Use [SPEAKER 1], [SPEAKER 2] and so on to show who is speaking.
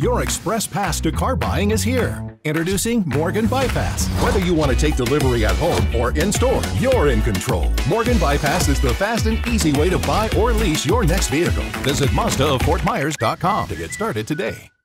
[SPEAKER 1] Your express pass to car buying is here. Introducing Morgan BuyPass. Whether you want to take delivery at home or in store, you're in control. Morgan BuyPass is the fast and easy way to buy or lease your next vehicle. Visit Mazda of Fort Myers.com to get started today.